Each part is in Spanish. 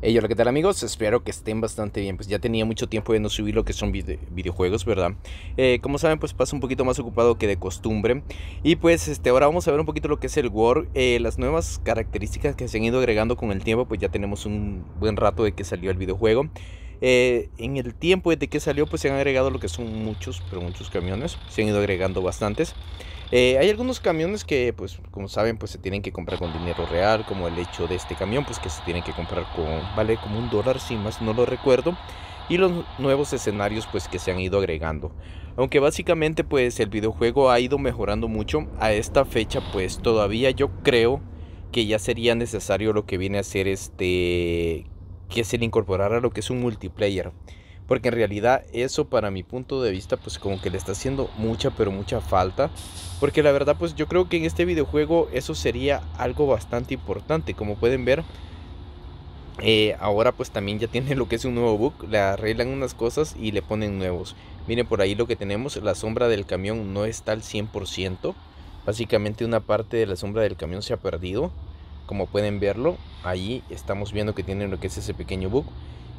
Hey, hola, ¿qué tal amigos? Espero que estén bastante bien. Pues ya tenía mucho tiempo de no subir lo que son videojuegos, ¿verdad? Eh, como saben, pues paso un poquito más ocupado que de costumbre. Y pues este, ahora vamos a ver un poquito lo que es el Word. Eh, las nuevas características que se han ido agregando con el tiempo, pues ya tenemos un buen rato de que salió el videojuego. Eh, en el tiempo desde que salió, pues se han agregado lo que son muchos, pero muchos camiones. Se han ido agregando bastantes. Eh, hay algunos camiones que, pues, como saben, pues se tienen que comprar con dinero real, como el hecho de este camión, pues que se tienen que comprar con, vale como un dólar, si más no lo recuerdo. Y los nuevos escenarios, pues, que se han ido agregando. Aunque básicamente, pues, el videojuego ha ido mejorando mucho. A esta fecha, pues, todavía yo creo que ya sería necesario lo que viene a ser este... Que se le incorporara lo que es un multiplayer. Porque en realidad eso para mi punto de vista pues como que le está haciendo mucha pero mucha falta. Porque la verdad pues yo creo que en este videojuego eso sería algo bastante importante. Como pueden ver eh, ahora pues también ya tiene lo que es un nuevo book. Le arreglan unas cosas y le ponen nuevos. Miren por ahí lo que tenemos. La sombra del camión no está al 100%. Básicamente una parte de la sombra del camión se ha perdido. Como pueden verlo. Ahí estamos viendo que tiene lo que es ese pequeño bug.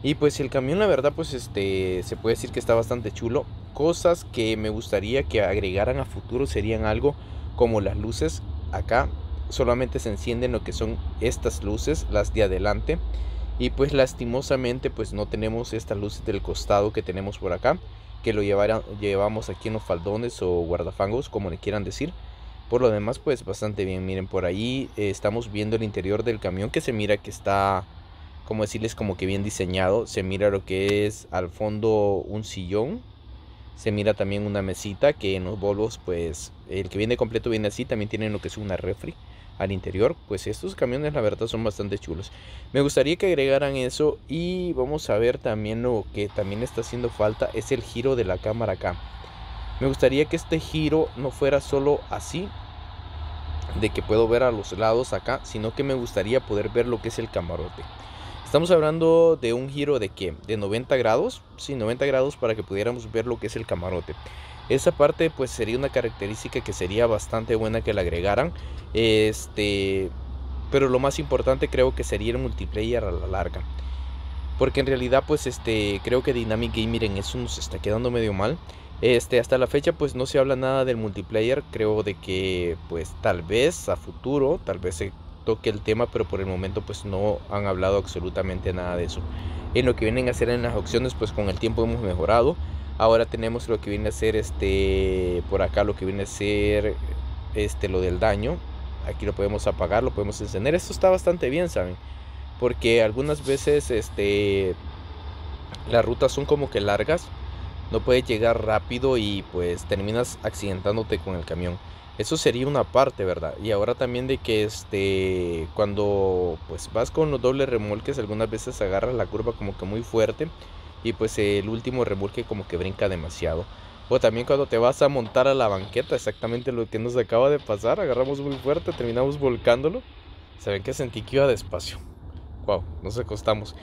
Y pues el camión la verdad pues este se puede decir que está bastante chulo. Cosas que me gustaría que agregaran a futuro serían algo como las luces acá. Solamente se encienden lo que son estas luces, las de adelante. Y pues lastimosamente pues no tenemos estas luces del costado que tenemos por acá. Que lo llevamos aquí en los faldones o guardafangos como le quieran decir. Por lo demás pues bastante bien. Miren por ahí eh, estamos viendo el interior del camión que se mira que está como decirles, como que bien diseñado. Se mira lo que es al fondo un sillón. Se mira también una mesita que en los bolos, pues el que viene completo viene así. También tienen lo que es una refri al interior. Pues estos camiones la verdad son bastante chulos. Me gustaría que agregaran eso. Y vamos a ver también lo que también está haciendo falta. Es el giro de la cámara acá. Me gustaría que este giro no fuera solo así. De que puedo ver a los lados acá. Sino que me gustaría poder ver lo que es el camarote. Estamos hablando de un giro de que de 90 grados, sí, 90 grados para que pudiéramos ver lo que es el camarote. Esa parte pues sería una característica que sería bastante buena que la agregaran. Este, pero lo más importante creo que sería el multiplayer a la larga. Porque en realidad pues este creo que Dynamic Gamer en eso nos está quedando medio mal. Este, hasta la fecha pues no se habla nada del multiplayer, creo de que pues tal vez a futuro, tal vez se toque el tema, pero por el momento pues no han hablado absolutamente nada de eso. En lo que vienen a hacer en las opciones, pues con el tiempo hemos mejorado. Ahora tenemos lo que viene a ser este por acá lo que viene a ser este lo del daño. Aquí lo podemos apagar, lo podemos encender. Esto está bastante bien, ¿saben? Porque algunas veces este las rutas son como que largas. No puedes llegar rápido y pues terminas accidentándote con el camión. Eso sería una parte, ¿verdad? Y ahora también de que este cuando pues vas con los dobles remolques algunas veces agarras la curva como que muy fuerte y pues el último remolque como que brinca demasiado. O también cuando te vas a montar a la banqueta, exactamente lo que nos acaba de pasar, agarramos muy fuerte, terminamos volcándolo. Saben que sentí que iba despacio. Wow, nos acostamos.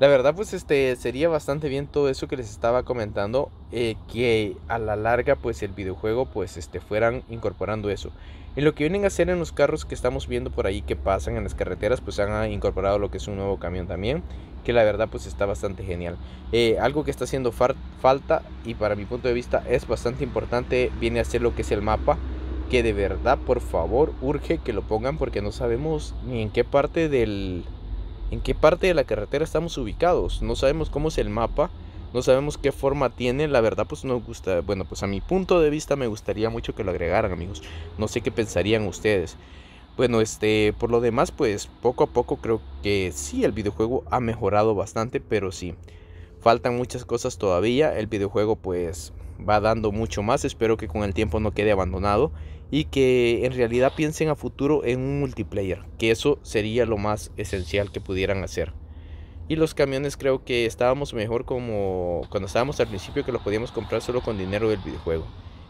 La verdad, pues este sería bastante bien todo eso que les estaba comentando. Eh, que a la larga, pues el videojuego, pues este fueran incorporando eso. En lo que vienen a hacer en los carros que estamos viendo por ahí que pasan en las carreteras, pues han incorporado lo que es un nuevo camión también. Que la verdad, pues está bastante genial. Eh, algo que está haciendo falta y para mi punto de vista es bastante importante, viene a ser lo que es el mapa. Que de verdad, por favor, urge que lo pongan porque no sabemos ni en qué parte del en qué parte de la carretera estamos ubicados. No sabemos cómo es el mapa, no sabemos qué forma tiene. La verdad, pues nos gusta. Bueno, pues a mi punto de vista me gustaría mucho que lo agregaran, amigos. No sé qué pensarían ustedes. Bueno, este, por lo demás, pues poco a poco creo que sí, el videojuego ha mejorado bastante, pero sí, faltan muchas cosas todavía. El videojuego, pues, va dando mucho más. Espero que con el tiempo no quede abandonado y que en realidad piensen a futuro en un multiplayer, que eso sería lo más esencial que pudieran hacer. Y los camiones creo que estábamos mejor como cuando estábamos al principio que los podíamos comprar solo con dinero del videojuego.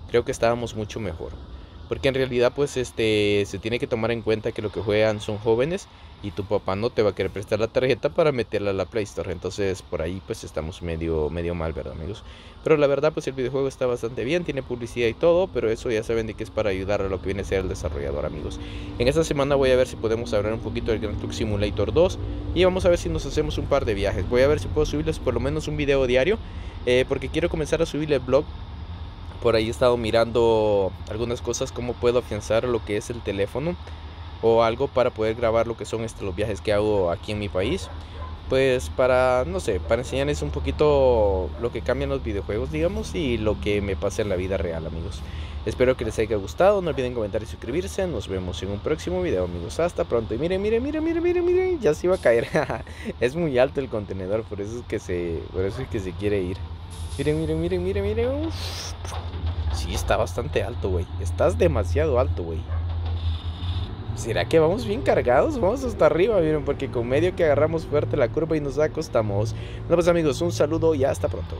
Creo que estábamos mucho mejor. porque en realidad pues este se tiene que tomar en cuenta que lo que juegan son jóvenes y tu papá no te va a querer prestar la tarjeta para meterla a la Play Store. Entonces por ahí pues estamos medio, medio mal, ¿verdad amigos? Pero la verdad pues el videojuego está bastante bien, tiene publicidad y todo, pero eso ya saben de que es para ayudar a lo que viene a ser el desarrollador amigos. En esta semana voy a ver si podemos hablar un poquito del Grand Truck Simulator 2 y vamos a ver si nos hacemos un par de viajes. Voy a ver si puedo subirles por lo menos un video diario eh, porque quiero comenzar a subirle el blog por ahí he estado mirando algunas cosas, cómo puedo afianzar lo que es el teléfono o algo para poder grabar lo que son este, los viajes que hago aquí en mi país. Pues para, no sé, para enseñarles un poquito lo que cambian los videojuegos, digamos, y lo que me pasa en la vida real, amigos. Espero que les haya gustado, no olviden comentar y suscribirse. Nos vemos en un próximo video, amigos. Hasta pronto. Y miren, miren, miren, miren, miren, miren, ya se iba a caer. es muy alto el contenedor, por eso es que se, por eso es que se quiere ir. Miren, miren, miren, miren, miren. Sí, está bastante alto, güey. Estás demasiado alto, güey. ¿Será que vamos bien cargados? Vamos hasta arriba, miren, porque con medio que agarramos fuerte la curva y nos acostamos. Bueno, pues amigos, un saludo y hasta pronto.